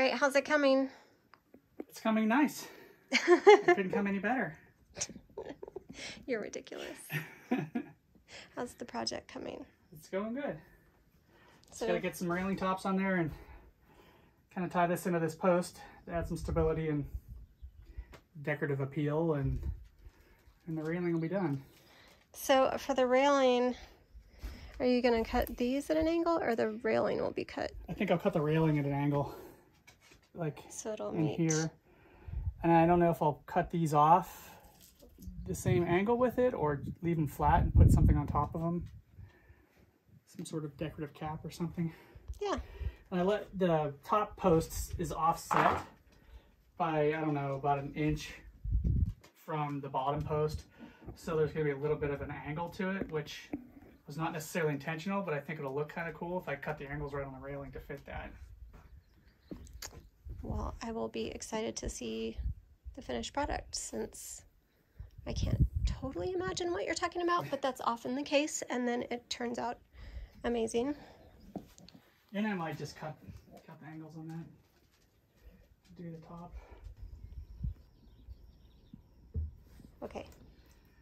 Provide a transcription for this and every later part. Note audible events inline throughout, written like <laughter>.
right, how's it coming? It's coming nice. <laughs> it couldn't come any better. <laughs> You're ridiculous. <laughs> How's the project coming? It's going good. Just So, gotta get some railing tops on there and kind of tie this into this post to add some stability and decorative appeal and and the railing will be done. so for the railing, are you gonna cut these at an angle or the railing will be cut I think I'll cut the railing at an angle like so it'll in meet? here. And I don't know if I'll cut these off the same angle with it or leave them flat and put something on top of them. Some sort of decorative cap or something. Yeah. And I let the top post is offset by, I don't know, about an inch from the bottom post. So there's gonna be a little bit of an angle to it, which was not necessarily intentional, but I think it'll look kind of cool if I cut the angles right on the railing to fit that. Well, I will be excited to see the finished product since I can't totally imagine what you're talking about, but that's often the case, and then it turns out amazing. And I might just cut cut the angles on that. Do the top. Okay.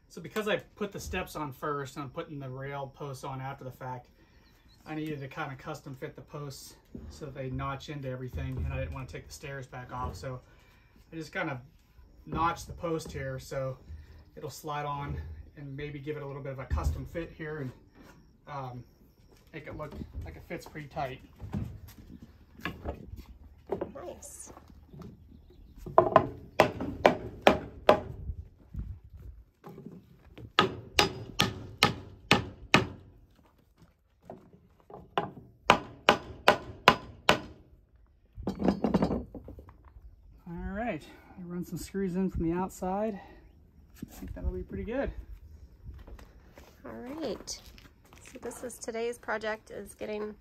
So because I put the steps on first and I'm putting the rail posts on after the fact, I needed to kind of custom fit the posts so they notch into everything and I didn't want to take the stairs back off. So I just kind of notched the post here so it'll slide on and maybe give it a little bit of a custom fit here and um, make it look like it fits pretty tight. Nice. All right, I run some screws in from the outside. I think that'll be pretty good. All right. So this is today's project is getting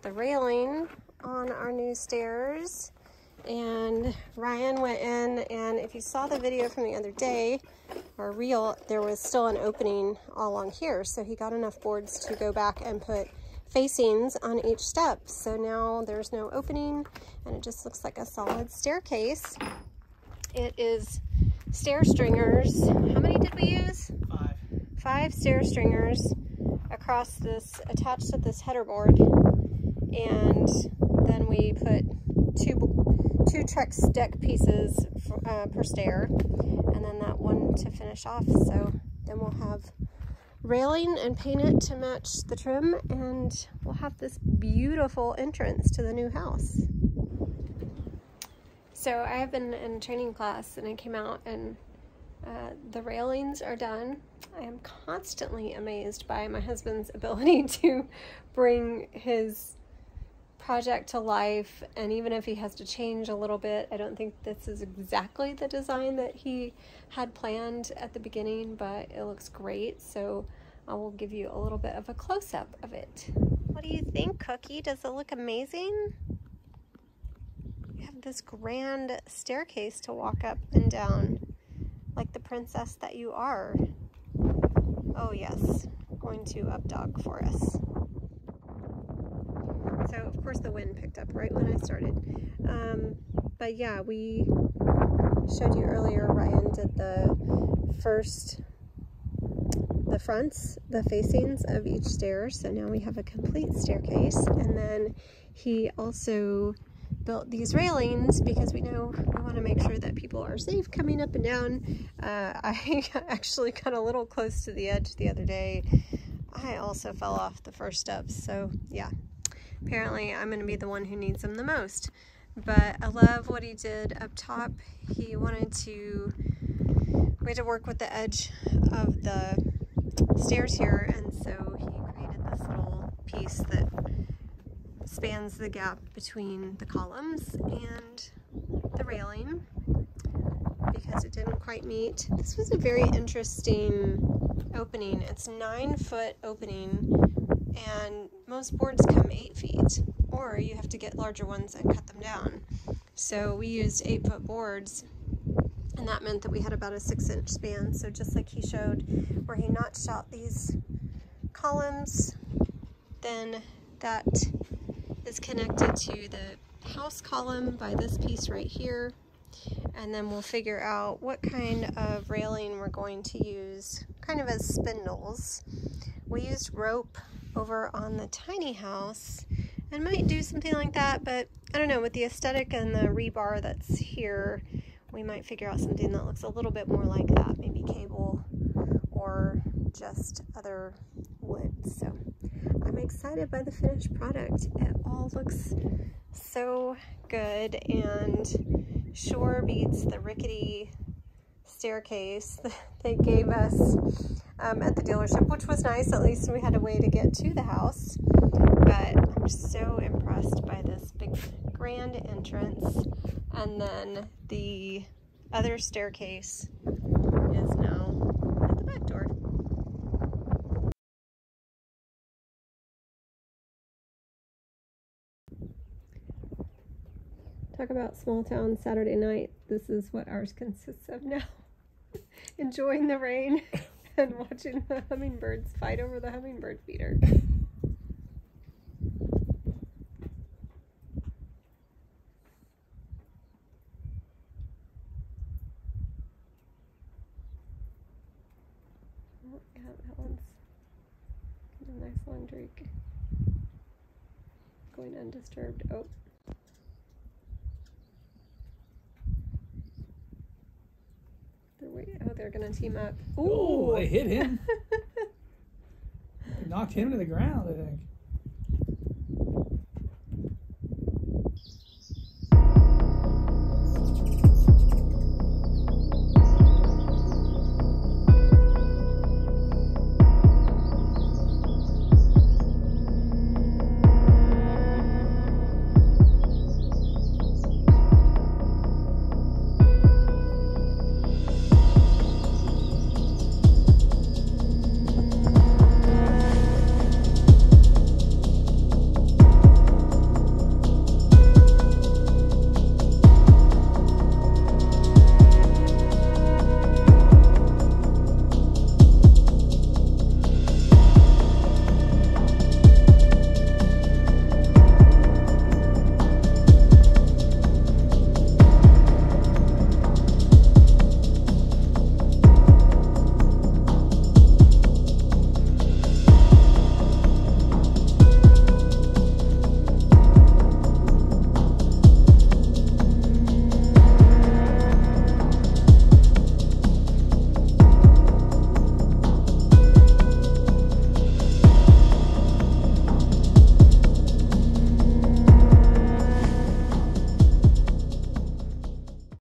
the railing on our new stairs. And Ryan went in and if you saw the video from the other day, or reel, there was still an opening all along here. So he got enough boards to go back and put facings on each step. So now there's no opening and it just looks like a solid staircase. It is stair stringers. How many did we use? Five. five stair stringers across this attached to this header board and then we put two two Trex deck pieces for, uh, per stair and then that one to finish off so then we'll have railing and paint it to match the trim and we'll have this beautiful entrance to the new house so I have been in training class and I came out and uh, the railings are done. I am constantly amazed by my husband's <laughs> ability to bring his project to life. And even if he has to change a little bit, I don't think this is exactly the design that he had planned at the beginning, but it looks great. So I will give you a little bit of a close up of it. What do you think, Cookie? Does it look amazing? This grand staircase to walk up and down like the princess that you are. Oh yes, going to up dog for us. So of course the wind picked up right when I started. Um, but yeah, we showed you earlier, Ryan did the first, the fronts, the facings of each stair. So now we have a complete staircase. And then he also built these railings because we know we want to make sure that people are safe coming up and down. Uh, <laughs> I actually got a little close to the edge the other day. I also fell off the first steps, so yeah. Apparently I'm going to be the one who needs them the most. But I love what he did up top. He wanted to, we had to work with the edge of the stairs here, and so he created this little piece that spans the gap between the columns and the railing because it didn't quite meet. This was a very interesting opening. It's nine foot opening and most boards come eight feet or you have to get larger ones and cut them down. So we used eight foot boards and that meant that we had about a six inch span. So just like he showed where he notched out these columns, then that is connected to the house column by this piece right here. And then we'll figure out what kind of railing we're going to use, kind of as spindles. We used rope over on the tiny house and might do something like that, but I don't know, with the aesthetic and the rebar that's here, we might figure out something that looks a little bit more like that, maybe cable or just other wood. So I'm excited by the finished product. It all looks so good and sure beats the rickety staircase <laughs> that they gave us um, at the dealership, which was nice. At least we had a way to get to the house. But I'm so impressed by this big grand entrance. And then the other staircase is now at the back door. Talk about small town Saturday night. This is what ours consists of now. <laughs> Enjoying the rain <laughs> and watching the hummingbirds fight over the hummingbird feeder. Oh, yeah, that one's a nice long drink. Going undisturbed. Oh. They're they're gonna team up. Oh, Ooh, they hit him. <laughs> Knocked him to the ground, I think.